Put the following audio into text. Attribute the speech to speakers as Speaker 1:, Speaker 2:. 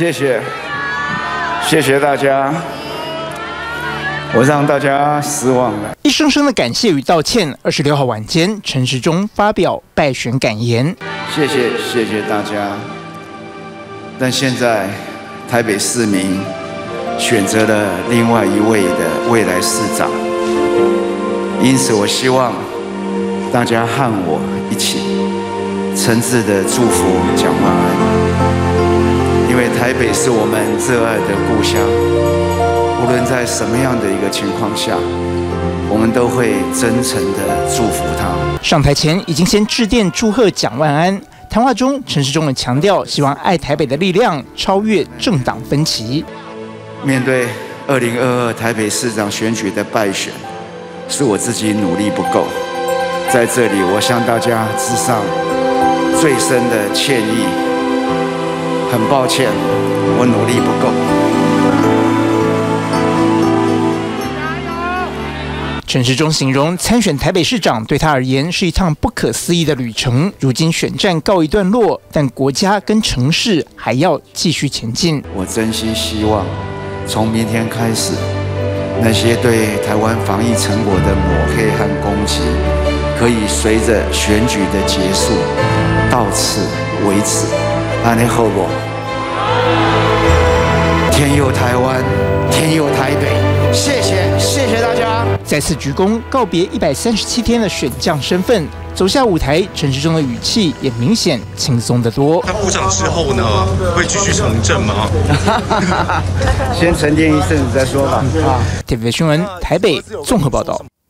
Speaker 1: 谢谢，谢谢大家，我让大家失望了。
Speaker 2: 一声声的感谢与道歉。二十六号晚间，陈时中发表败选感言。
Speaker 1: 谢谢，谢谢大家。但现在台北市民选择了另外一位的未来市长，因此我希望大家和我一起诚挚的祝福蒋万安，因为台北是我们热爱的故乡，无论在什么样的一个情况下，我们都会真诚的祝福他。
Speaker 2: 上台前已经先致电祝贺蒋万安。谈话中，陈世忠也强调，希望爱台北的力量超越政党分歧。
Speaker 1: 面对二零二二台北市长选举的败选，是我自己努力不够，在这里我向大家致上最深的歉意，很抱歉，我努力不够。
Speaker 2: 陈时中形容参选台北市长对他而言是一趟不可思议的旅程。如今选战告一段落，但国家跟城市还要继续前进。
Speaker 1: 我真心希望，从明天开始，那些对台湾防疫成果的抹黑和攻击，可以随着选举的结束到此为止。安尼好不？天佑台湾，天佑台北。谢谢，谢谢大家。
Speaker 2: 再次鞠躬告别一百三十七天的选将身份，走下舞台，陈时中的语气也明显轻松得多。
Speaker 3: 他部长之后呢，会继续从政吗？
Speaker 1: 先沉淀一阵子再说吧。
Speaker 2: TVB 新闻台北综合报道。